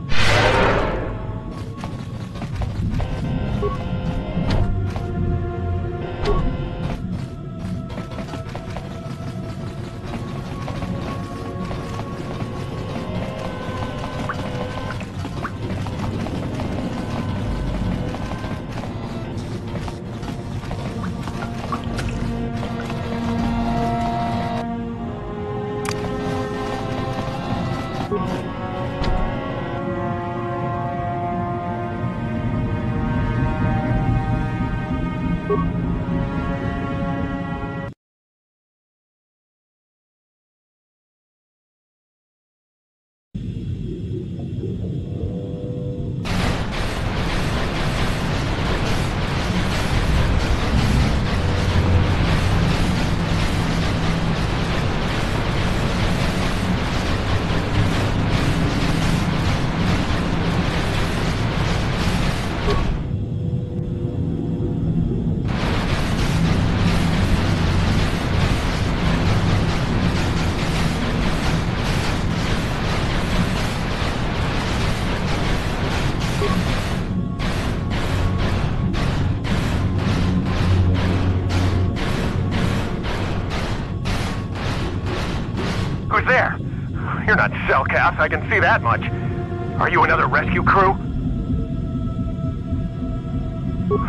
you. Who's there? You're not Selkath, I can see that much. Are you another rescue crew?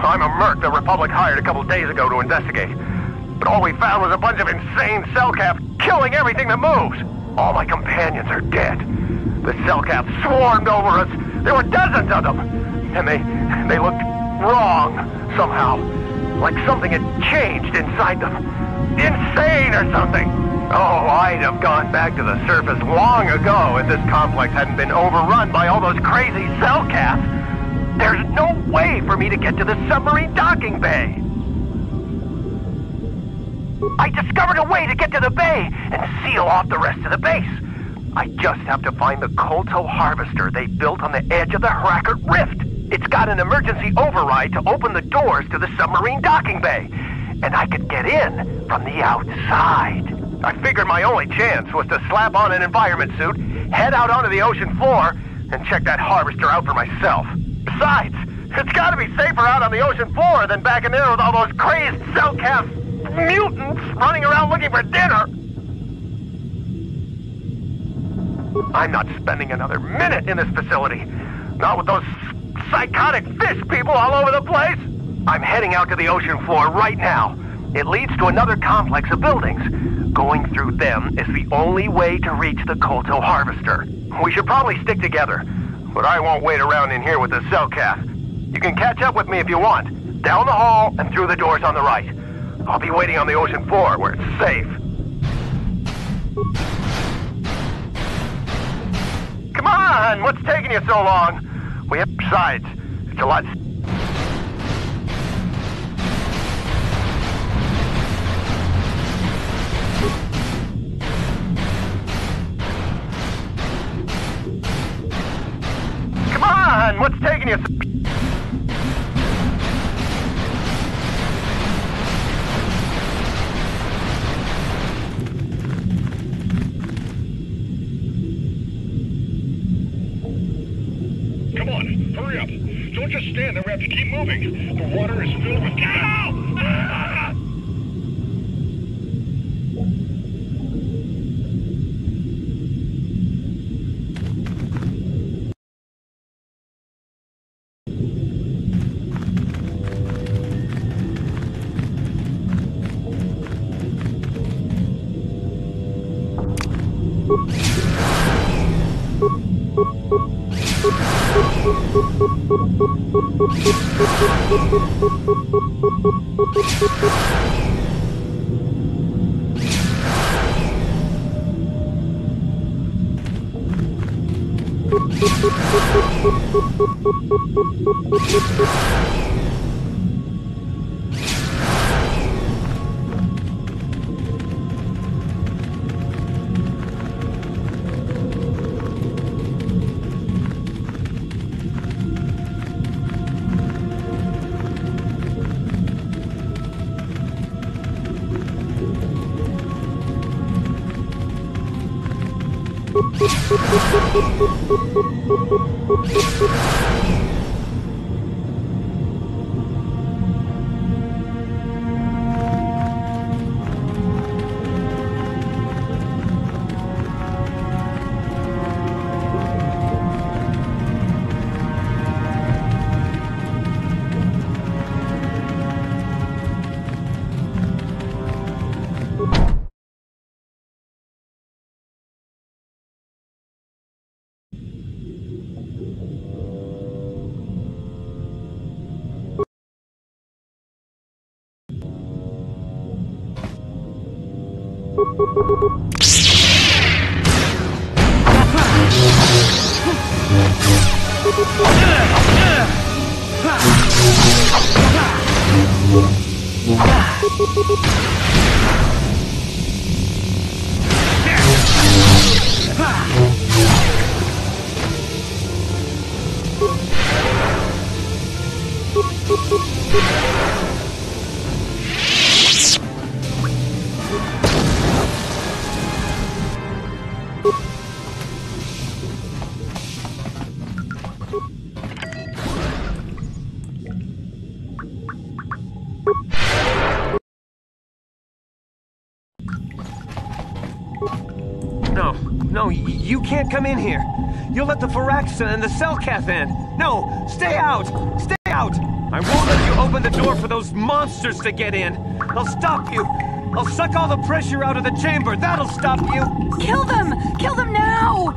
I'm a merc the Republic hired a couple days ago to investigate. But all we found was a bunch of insane Selkath killing everything that moves. All my companions are dead. The Selkath swarmed over us. There were dozens of them. And they, they looked wrong, somehow. Like something had changed inside them. Insane or something. Oh, I'd have gone back to the surface long ago if this complex hadn't been overrun by all those crazy Selkath. There's no way for me to get to the submarine docking bay. I discovered a way to get to the bay and seal off the rest of the base. I just have to find the Kolto harvester they built on the edge of the Hrakert Rift. It's got an emergency override to open the doors to the submarine docking bay. And I could get in from the outside. I figured my only chance was to slap on an environment suit, head out onto the ocean floor, and check that harvester out for myself. Besides, it's gotta be safer out on the ocean floor than back in there with all those crazed Selkath mutants running around looking for dinner. I'm not spending another minute in this facility. Not with those psychotic fish people all over the place. I'm heading out to the ocean floor right now. It leads to another complex of buildings. Going through them is the only way to reach the Kolto harvester. We should probably stick together, but I won't wait around in here with the Selkath. You can catch up with me if you want. Down the hall and through the doors on the right. I'll be waiting on the ocean floor where it's safe. Ah, on! What's taking you so long? We have sides. It's a lot... Come on! What's taking you so... there. We have to keep moving. The water is filled with... Ow! Can't come in here. You'll let the Firaxa and the Selkath in. No, stay out! Stay out! I won't let you open the door for those monsters to get in. I'll stop you. I'll suck all the pressure out of the chamber. That'll stop you. Kill them! Kill them now!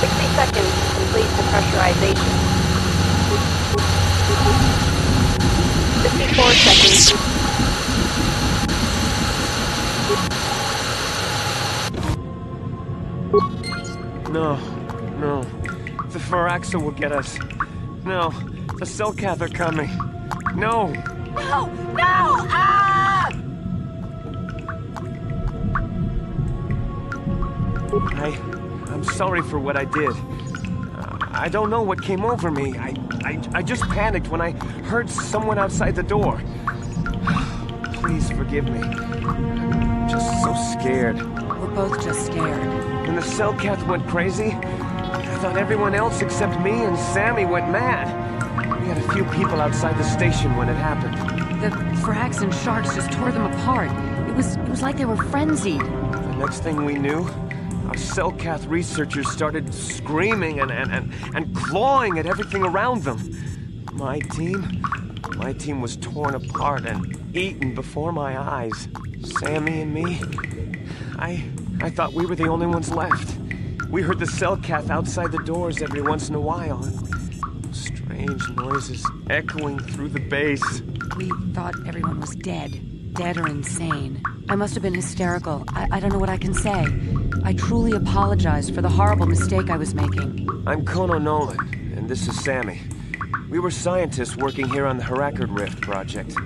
Sixty seconds to complete depressurization. Fifty-four seconds. No, no. The Firaxa will get us. No, the Selkath are coming. No. No! No! Ah! I, I'm sorry for what I did. Uh, I don't know what came over me. I, I, I just panicked when I heard someone outside the door. Please forgive me. I'm just so scared. We're both just scared. When the Selkath went crazy, I thought everyone else except me and Sammy went mad. We had a few people outside the station when it happened. The frags and sharks just tore them apart. It was it was like they were frenzied. The next thing we knew, our Selkath researchers started screaming and, and, and, and clawing at everything around them. My team, my team was torn apart and eaten before my eyes. Sammy and me, I, I thought we were the only ones left. We heard the Selkath outside the doors every once in a while. and Strange noises echoing through the base. We thought everyone was dead. Dead or insane. I must have been hysterical. I, I don't know what I can say. I truly apologize for the horrible mistake I was making. I'm Kono Nolan, and this is Sammy. We were scientists working here on the Hrakert Rift project.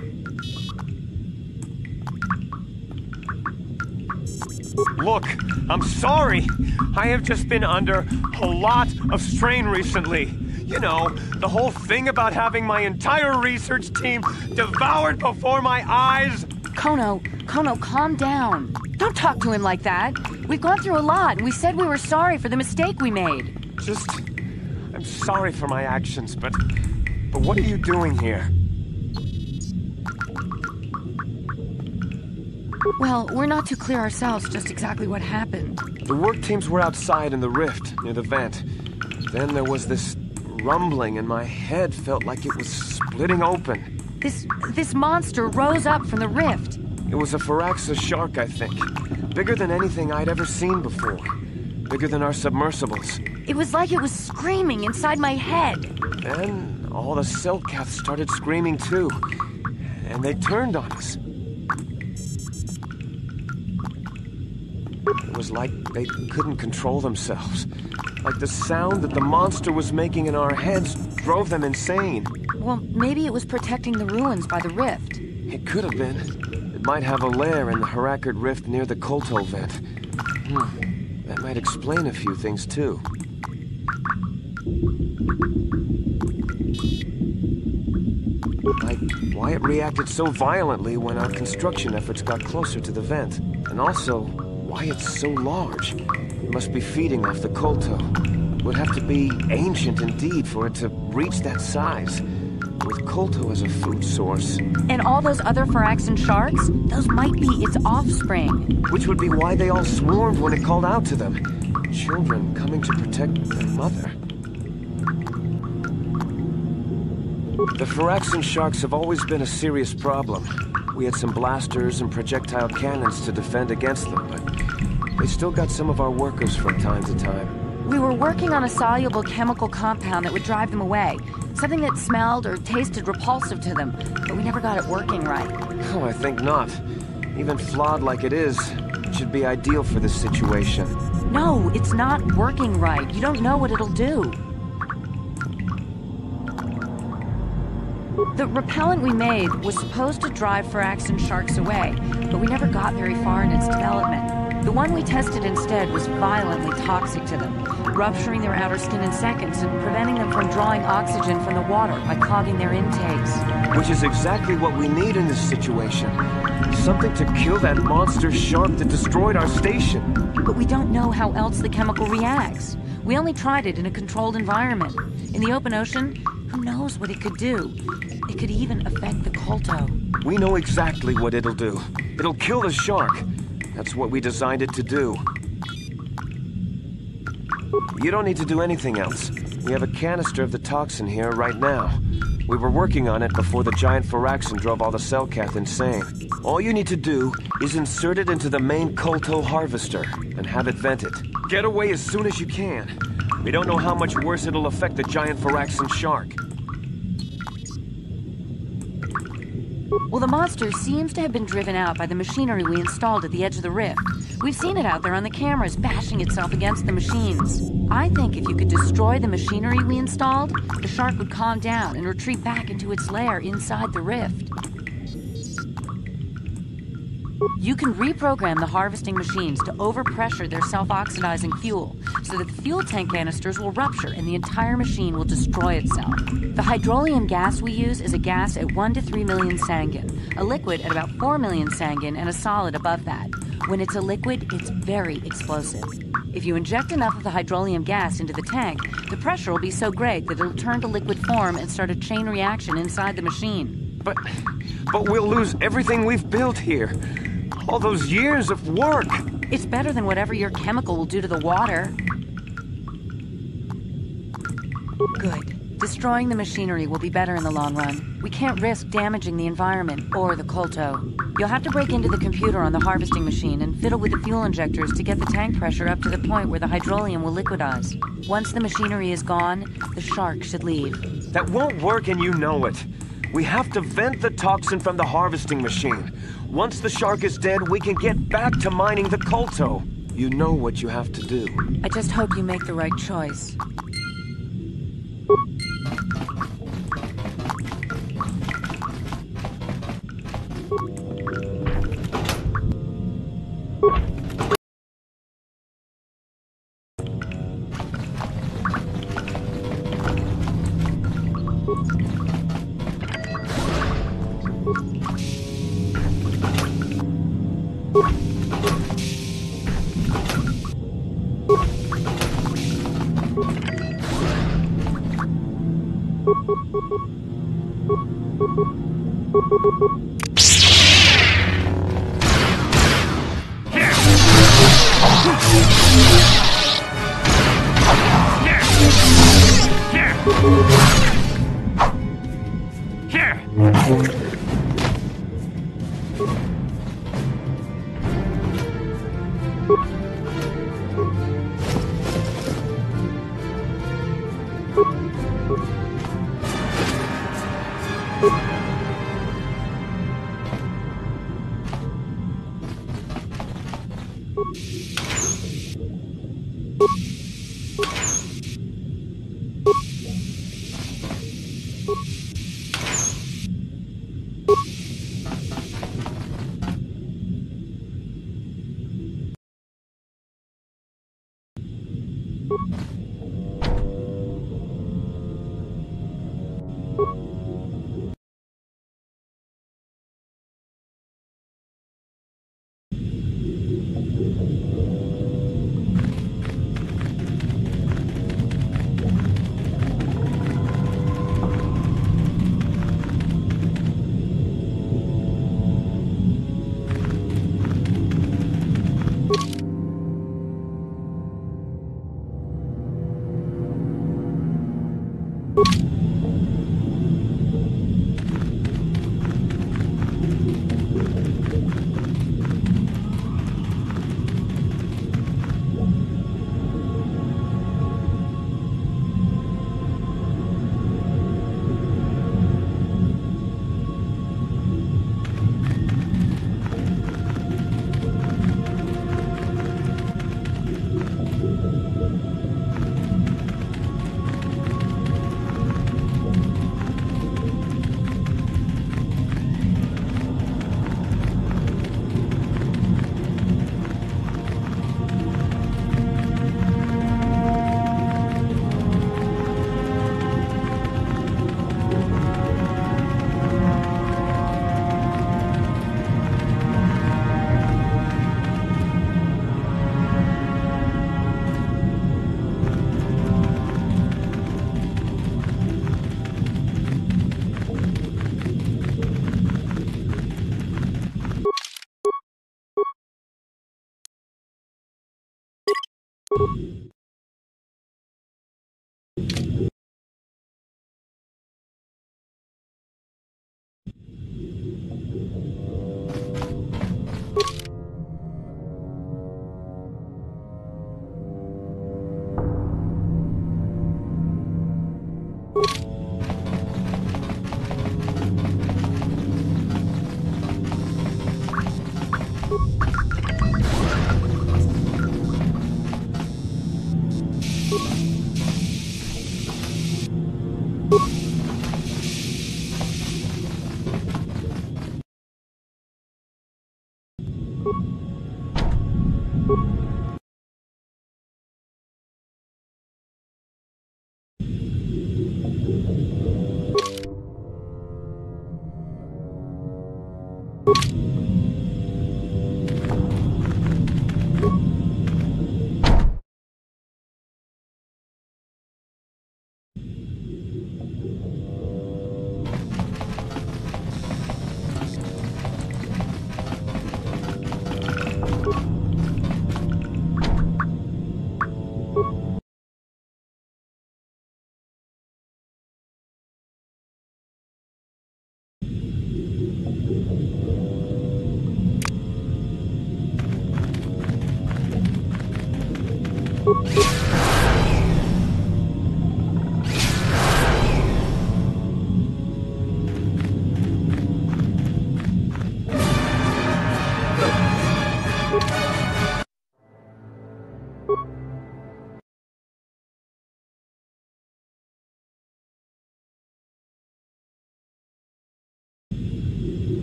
Look, I'm sorry. I have just been under a lot of strain recently. You know, the whole thing about having my entire research team devoured before my eyes. Kono, Kono, calm down. Don't talk to him like that. We've gone through a lot, and we said we were sorry for the mistake we made. Just. I'm sorry for my actions, but. But what are you doing here? Well, we're not too clear ourselves just exactly what happened. The work teams were outside in the rift near the vent. Then there was this rumbling, and my head felt like it was splitting open. This this monster rose up from the rift. It was a Firaxa shark, I think. Bigger than anything I'd ever seen before. Bigger than our submersibles. It was like it was screaming inside my head. Then all the Selkaths started screaming too. And they turned on us. It was like they couldn't control themselves. Like the sound that the monster was making in our heads drove them insane. Well, maybe it was protecting the ruins by the rift. It could have been. It might have a lair in the Hrakert Rift near the Kolto vent. Hmm. That might explain a few things, too. Like why it reacted so violently when our construction efforts got closer to the vent. And also, why it's so large. It must be feeding off the Kolto. Would have to be ancient indeed for it to reach that size. With Kolto as a food source. And all those other Firaxan sharks? Those might be its offspring. Which would be why they all swarmed when it called out to them. Children coming to protect their mother. The Firaxan sharks have always been a serious problem. We had some blasters and projectile cannons to defend against them, but they still got some of our workers from time to time. We were working on a soluble chemical compound that would drive them away. Something that smelled or tasted repulsive to them, but we never got it working right. Oh, I think not. Even flawed like it is, it should be ideal for this situation. No, it's not working right. You don't know what it'll do. The repellent we made was supposed to drive Firaxan sharks away, but we never got very far in its development. The one we tested instead was violently toxic to them, rupturing their outer skin in seconds and preventing them from drawing oxygen from the water by clogging their intakes. Which is exactly what we need in this situation. Something to kill that monster shark that destroyed our station. But we don't know how else the chemical reacts. We only tried it in a controlled environment. In the open ocean, who knows what it could do? It could even affect the Kolto. We know exactly what it'll do. It'll kill the shark. That's what we designed it to do. You don't need to do anything else. We have a canister of the toxin here right now. We were working on it before the giant Firaxan drove all the Selkath insane. All you need to do is insert it into the main Kolto harvester and have it vented. Get away as soon as you can. We don't know how much worse it'll affect the giant Firaxan shark. Well, the monster seems to have been driven out by the machinery we installed at the edge of the rift. We've seen it out there on the cameras, bashing itself against the machines. I think if you could destroy the machinery we installed, the shark would calm down and retreat back into its lair inside the rift. You can reprogram the harvesting machines to overpressure their self-oxidizing fuel so that the fuel tank canisters will rupture and the entire machine will destroy itself. The hydrolium gas we use is a gas at 1 to 3 million sangin, a liquid at about 4 million sangin, and a solid above that. When it's a liquid, it's very explosive. If you inject enough of the hydrolium gas into the tank, the pressure will be so great that it'll turn to liquid form and start a chain reaction inside the machine. But, but we'll lose everything we've built here. All those years of work. It's better than whatever your chemical will do to the water. Good. Destroying the machinery will be better in the long run. We can't risk damaging the environment or the Kolto. You'll have to break into the computer on the harvesting machine and fiddle with the fuel injectors to get the tank pressure up to the point where the hydrolium will liquidize. Once the machinery is gone, the shark should leave. That won't work and you know it. We have to vent the toxin from the harvesting machine. Once the shark is dead, we can get back to mining the Kolto. You know what you have to do. I just hope you make the right choice. you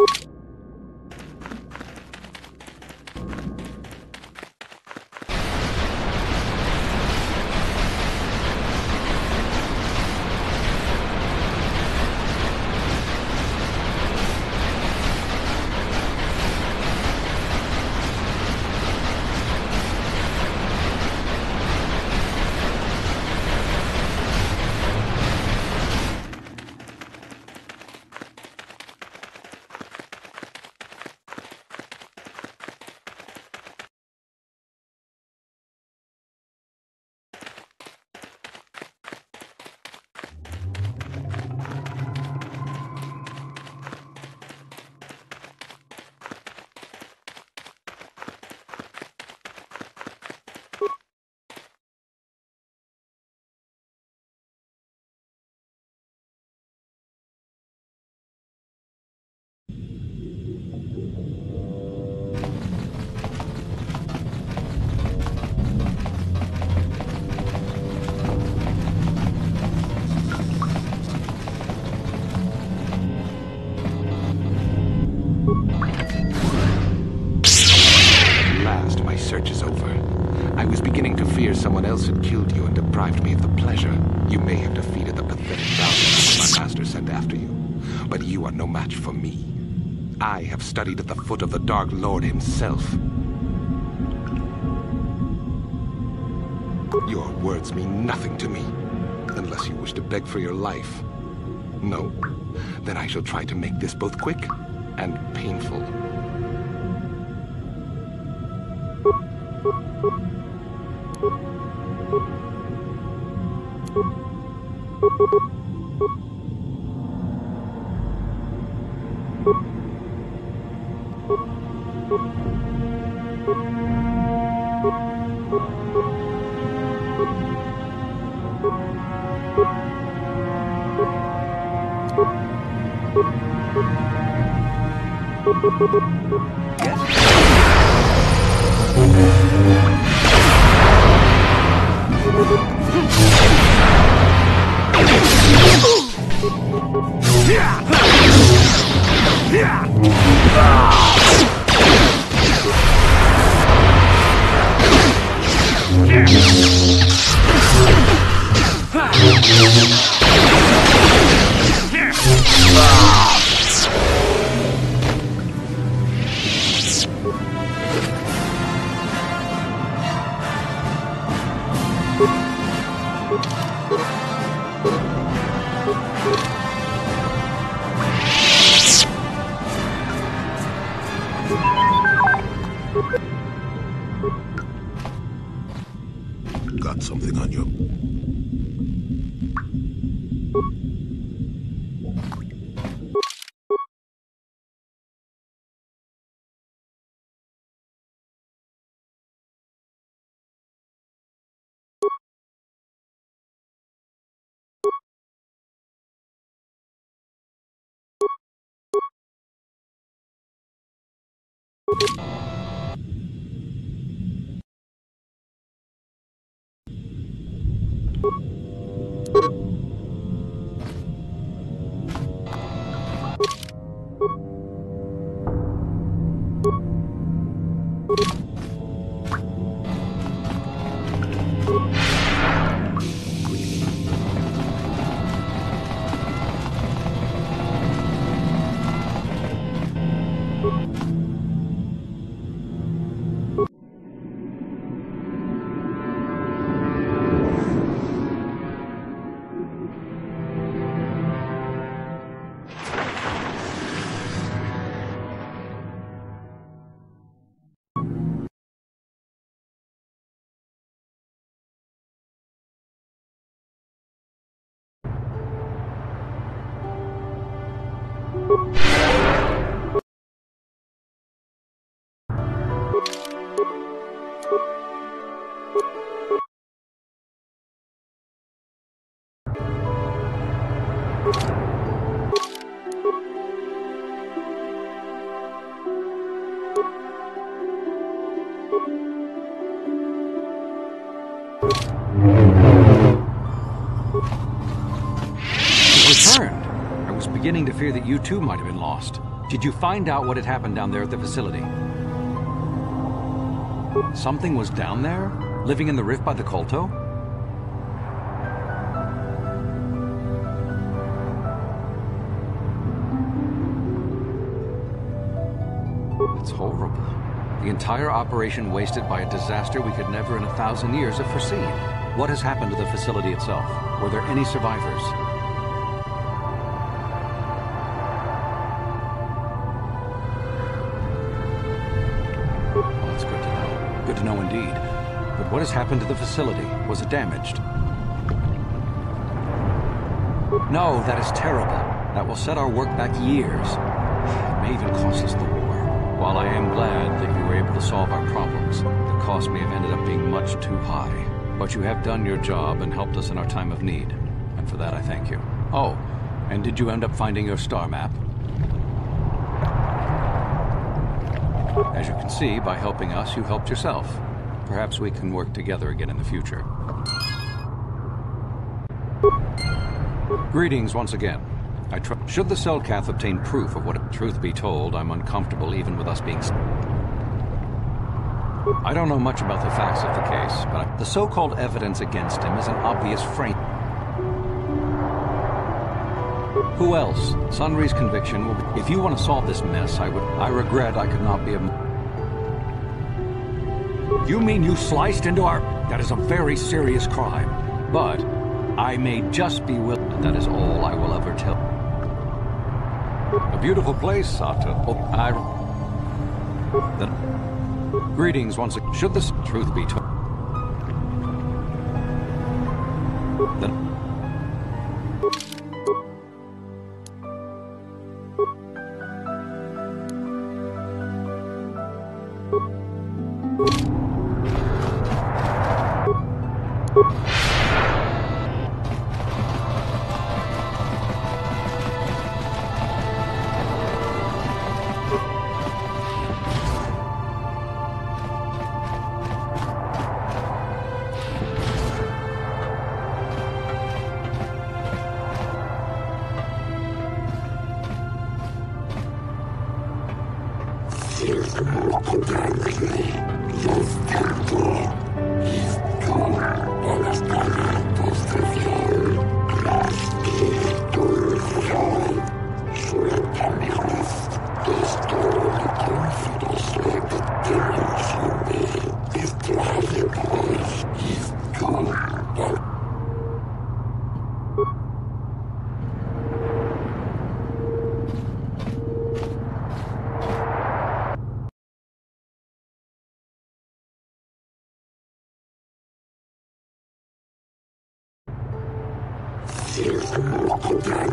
you I have studied at the foot of the Dark Lord himself. Your words mean nothing to me, unless you wish to beg for your life. No? Then I shall try to make this both quick and painful. Yes. Got something on you. returned. You too might have been lost. Did you find out what had happened down there at the facility? Something was down there? Living in the rift by the Kolto? It's horrible. The entire operation wasted by a disaster we could never in a thousand years have foreseen. What has happened to the facility itself? Were there any survivors? Has happened to the facility? Was it damaged? No, that is terrible. That will set our work back years. It may even cost us the war. While I am glad that you were able to solve our problems, the cost may have ended up being much too high. But you have done your job and helped us in our time of need. And for that, I thank you. Oh, and did you end up finding your star map? As you can see, by helping us, you helped yourself. Perhaps we can work together again in the future. Greetings once again. I tr- Should the Selkath obtain proof of what truth be told, I'm uncomfortable even with us being... I don't know much about the facts of the case, but the so-called evidence against him is an obvious frame. Who else? Sunry's conviction will be... If you want to solve this mess, I would... I regret I could not be a... You mean you sliced into our... That is a very serious crime. But I may just be will... That is all I will ever tell. A beautiful place, Sato. Oh, I... Then... Greetings once again. Should this truth be told... Fucking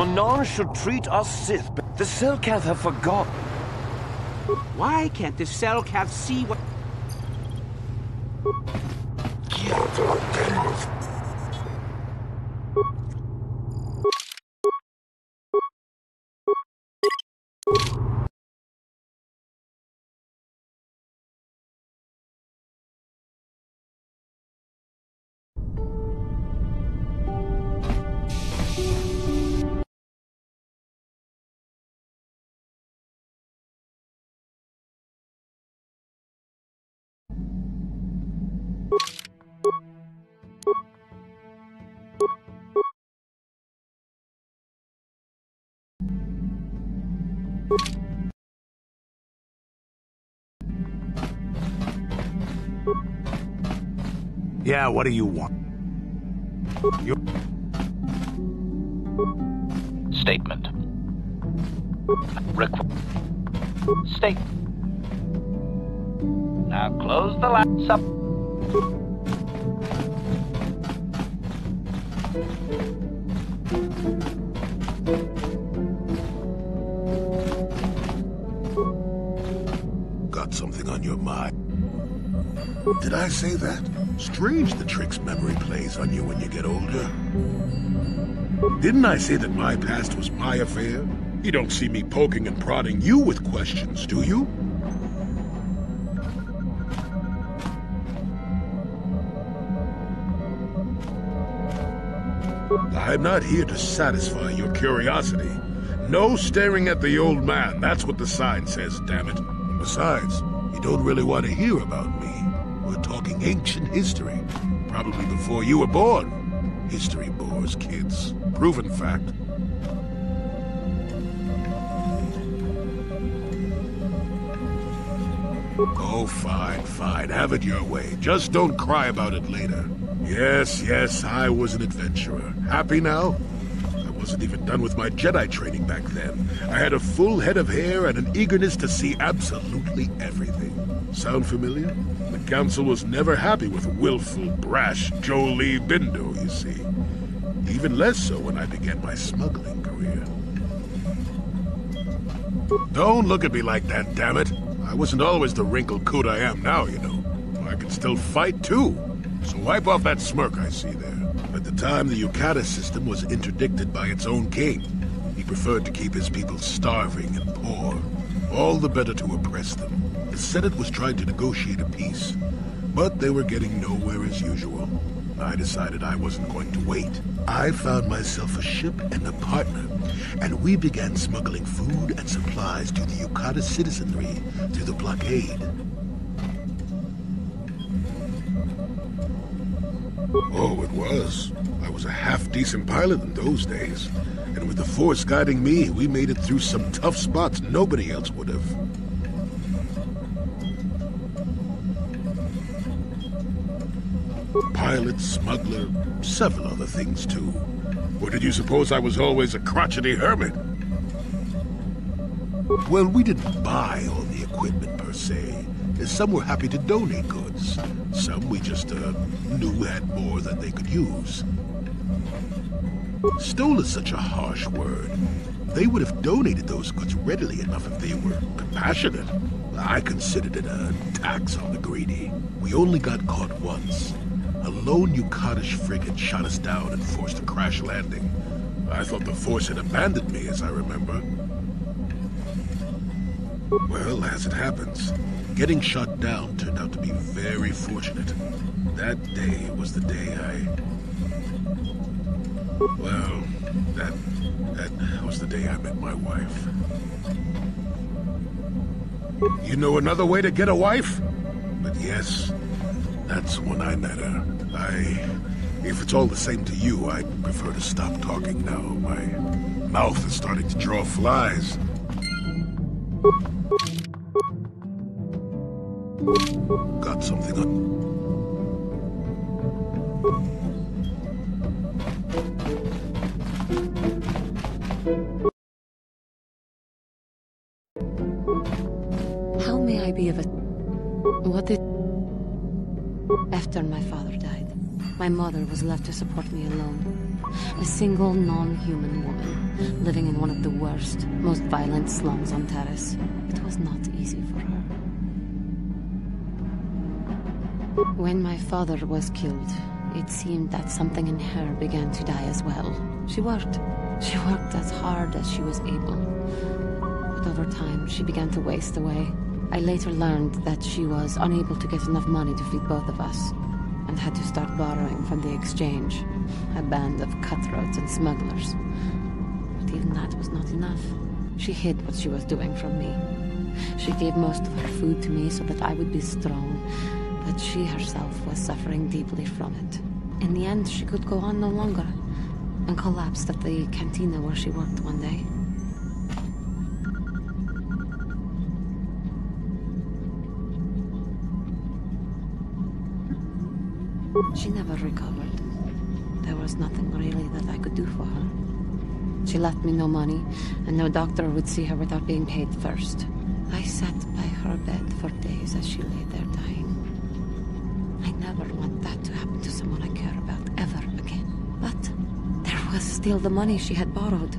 Manaan should treat us Sith, but the Selkath have forgotten. Why can't the Selkath see what... Yeah, what do you want? You... Statement. Requ State. Now close the laptop. Did I say that? Strange the tricks memory plays on you when you get older. Didn't I say that my past was my affair? You don't see me poking and prodding you with questions, do you? I'm not here to satisfy your curiosity. No staring at the old man. That's what the sign says, damn it. Besides, you don't really want to hear about me. Talking ancient history. Probably before you were born. History bores kids. Proven fact. Oh, fine, fine. Have it your way. Just don't cry about it later. Yes, yes, I was an adventurer. Happy now? I wasn't even done with my Jedi training back then. I had a full head of hair and an eagerness to see absolutely everything. Sound familiar? The Council was never happy with willful, brash Jolee Bindo, you see. Even less so when I began my smuggling career. Don't look at me like that, damn it. I wasn't always the wrinkled coot I am now, you know. I can still fight, too. So wipe off that smirk I see there. At the time, the Yukata system was interdicted by its own king. He preferred to keep his people starving and poor. All the better to oppress them. The Senate was trying to negotiate a peace, but they were getting nowhere as usual. I decided I wasn't going to wait. I found myself a ship and a partner, and we began smuggling food and supplies to the Yukata citizenry through the blockade. Oh, it was. I was a half-decent pilot in those days. And with the Force guiding me, we made it through some tough spots nobody else would have. Pilot, smuggler, several other things too. Or did you suppose I was always a crotchety hermit? Well, we didn't buy all the equipment per se. Some were happy to donate goods. Some we just uh, knew had more than they could use. Stole is such a harsh word. They would have donated those goods readily enough if they were compassionate. I considered it a tax on the greedy. We only got caught once. A lone Yukatish frigate shot us down and forced a crash landing. I thought the Force had abandoned me, as I remember. Well, as it happens, getting shot down turned out to be very fortunate. That day was the day I... Well, that... that was the day I met my wife. You know another way to get a wife? But yes, that's when I met her. I... If it's all the same to you, I'd prefer to stop talking now. My mouth is starting to draw flies. Got something on... After my father died, my mother was left to support me alone. A single non-human woman, living in one of the worst, most violent slums on Taris. It was not easy for her. When my father was killed, it seemed that something in her began to die as well. She worked. She worked as hard as she was able. But over time, she began to waste away. I later learned that she was unable to get enough money to feed both of us, and had to start borrowing from the exchange, a band of cutthroats and smugglers. But even that was not enough. She hid what she was doing from me. She gave most of her food to me so that I would be strong, but she herself was suffering deeply from it. In the end, she could go on no longer, and collapsed at the cantina where she worked one day. She never recovered. There was nothing really that I could do for her. She left me no money, and no doctor would see her without being paid first. I sat by her bed for days as she lay there dying. I never want that to happen to someone I care about ever again. But there was still the money she had borrowed.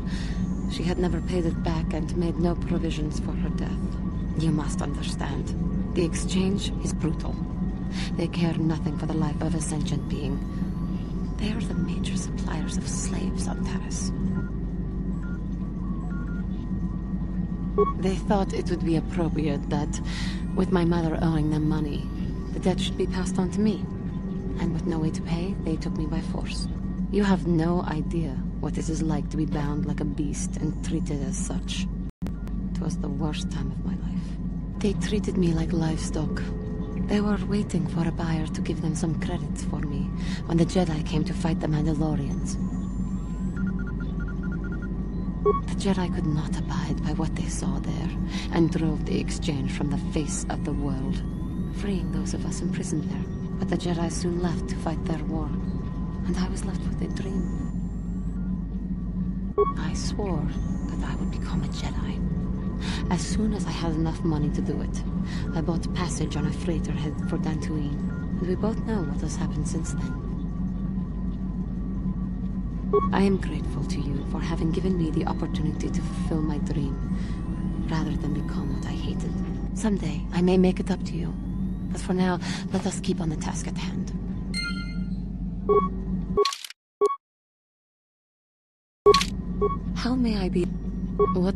She had never paid it back and made no provisions for her death. You must understand. The exchange is brutal. They care nothing for the life of a sentient being. They are the major suppliers of slaves on Taris. They thought it would be appropriate that, with my mother owing them money, the debt should be passed on to me. And with no way to pay, they took me by force. You have no idea what it is like to be bound like a beast and treated as such. It was the worst time of my life. They treated me like livestock. They were waiting for a buyer to give them some credit for me when the Jedi came to fight the Mandalorians. The Jedi could not abide by what they saw there, and drove the exchange from the face of the world, freeing those of us imprisoned there. But the Jedi soon left to fight their war, and I was left with a dream. I swore that I would become a Jedi. As soon as I had enough money to do it, I bought passage on a freighter headed for Dantooine, and we both know what has happened since then. I am grateful to you for having given me the opportunity to fulfill my dream, rather than become what I hated. Someday, I may make it up to you. But for now, let us keep on the task at hand. How may I be... What...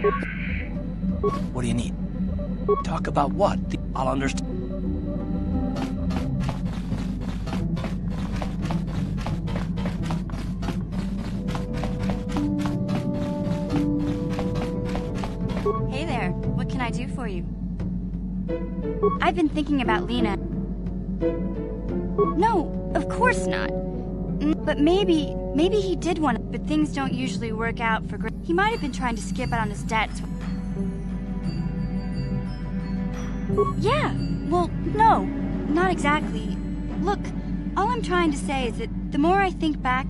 What do you need? Talk about what? I'll understand. Hey there, what can I do for you? I've been thinking about Lena. No, of course not. But maybe, maybe he did want it, but things don't usually work out for Gr- He might have been trying to skip out on his debts. Yeah, well, no, not exactly. Look, all I'm trying to say is that the more I think back,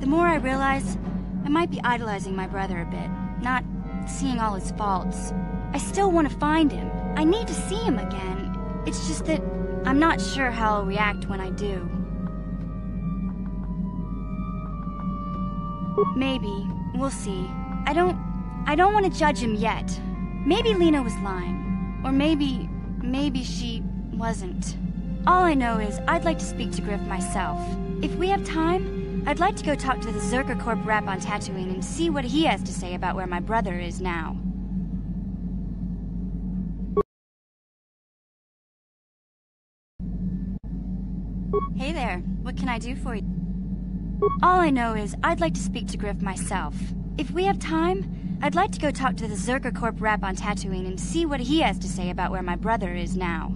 the more I realize I might be idolizing my brother a bit, not seeing all his faults. I still want to find him. I need to see him again. It's just that I'm not sure how I'll react when I do. Maybe. We'll see. I don't I don't want to judge him yet. Maybe Lena was lying. Or maybe maybe she wasn't. All I know is I'd like to speak to Griff myself. If we have time, I'd like to go talk to the Czerka Corp rep on Tatooine and see what he has to say about where my brother is now. Hey there, what can I do for you? All I know is I'd like to speak to Griff myself. If we have time, I'd like to go talk to the Czerka Corp rep on Tatooine and see what he has to say about where my brother is now.